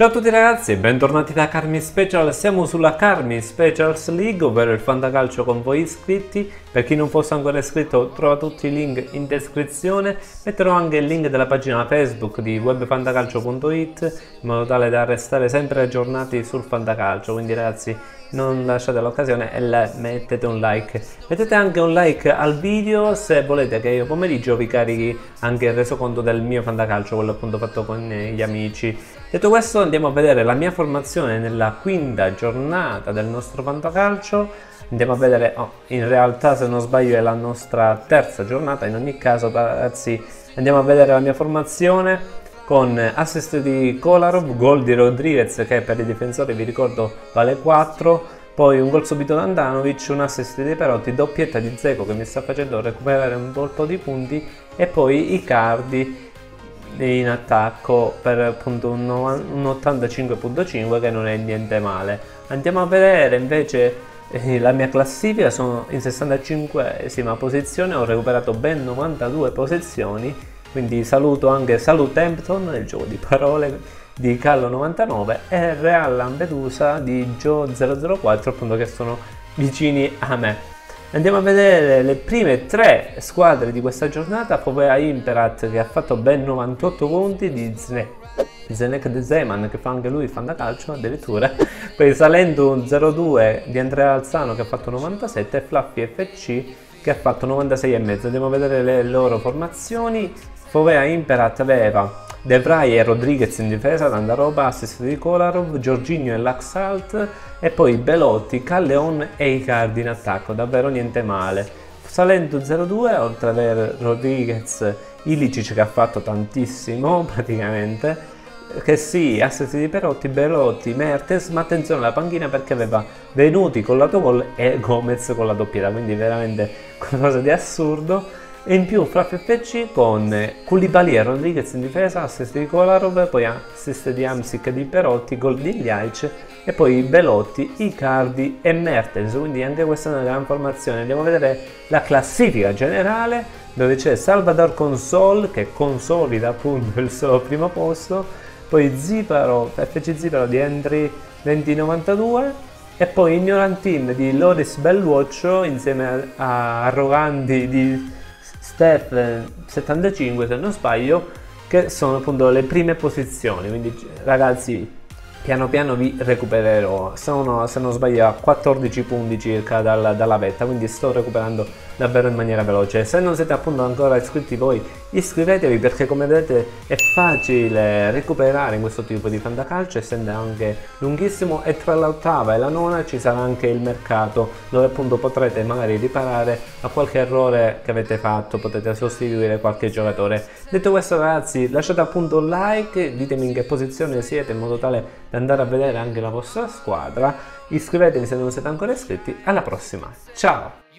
Ciao a tutti ragazzi e bentornati da Carmi Special, siamo sulla Carmi Specials League, ovvero il fantacalcio con voi iscritti. Per chi non fosse ancora iscritto trova tutti i link in descrizione, metterò anche il link della pagina Facebook di webfantacalcio.it in modo tale da restare sempre aggiornati sul fantacalcio, quindi ragazzi non lasciate l'occasione e mettete un like. Mettete anche un like al video se volete che io pomeriggio vi carichi anche il resoconto del mio fantacalcio, quello appunto fatto con gli amici. Detto questo andiamo a vedere la mia formazione nella quinta giornata del nostro fantacalcio. Andiamo a vedere, oh, in realtà se non sbaglio è la nostra terza giornata, in ogni caso ragazzi andiamo a vedere la mia formazione con assist di Kolarov, gol di Rodriguez che per i difensori vi ricordo vale 4, poi un gol subito da Andanovic, un assist di Perotti, doppietta di Zeco che mi sta facendo recuperare un bel po' di punti e poi Icardi in attacco per appunto un, un 85.5 che non è niente male. Andiamo a vedere invece eh, la mia classifica, sono in 65esima posizione, ho recuperato ben 92 posizioni quindi saluto anche Salutempton, il gioco di parole di Callo99 e Real Lampedusa di Joe004 appunto che sono vicini a me. Andiamo a vedere le prime tre squadre di questa giornata, Povea Imperat che ha fatto ben 98 punti di Zne. Zenek de Zeman che fa anche lui fantacalcio addirittura, poi Salento 02 di Andrea Alzano che ha fatto 97 e Fluffy FC che ha fatto 96,5. Andiamo a vedere le loro formazioni. Fovea Imperat aveva De e Rodriguez in difesa, Dandaroba, assist di Kolarov, Giorginio e Laxalt e poi Belotti, Calleon e Icardi in attacco, davvero niente male. Salento 0-2, oltre ad avere Rodriguez, Ilicic che ha fatto tantissimo praticamente, che sì, assist di Perotti, Belotti, Mertens, ma attenzione alla panchina perché aveva Venuti con l'autogol e Gomez con la doppietta, quindi veramente qualcosa di assurdo e in più fra FFC con Koulibaly e Rodriguez in difesa, assist di Kolarov, poi assist di Amsic di Perotti, gol di Gliaic e poi Belotti, Icardi e Mertens, quindi anche questa è una gran formazione. Andiamo a vedere la classifica generale dove c'è Salvador Consol che consolida appunto il suo primo posto, poi Ziparo, FC Ziparo di Henry 2092 e poi Ignorantin di Loris Bellwatch insieme a Arroganti di Steph 75 se non sbaglio che sono appunto le prime posizioni. Quindi ragazzi piano piano vi recupererò. Sono se non sbaglio a 14 punti circa dalla, dalla vetta quindi sto recuperando davvero in maniera veloce. Se non siete appunto ancora iscritti voi iscrivetevi perché come vedete è facile recuperare in questo tipo di fantacalcio essendo anche lunghissimo. E tra l'ottava e la nona ci sarà anche il mercato dove appunto potrete magari riparare a qualche errore che avete fatto. Potete sostituire qualche giocatore. Detto questo ragazzi lasciate appunto un like ditemi in che posizione siete in modo tale da andare a vedere anche la vostra squadra. Iscrivetevi se non siete ancora iscritti. Alla prossima. Ciao